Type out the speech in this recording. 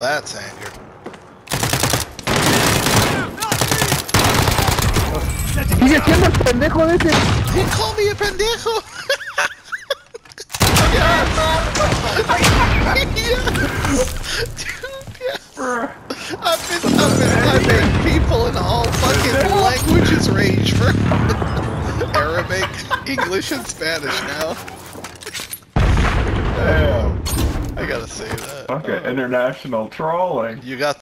That's anger. Sigue siendo el pendejo de ese. He called me a pendejo. yes. Dude, yes. I've been, I've been, I made people in all fucking languages rage for Arabic, English, and Spanish now. Damn. I gotta say that. Fucking international trolling. You got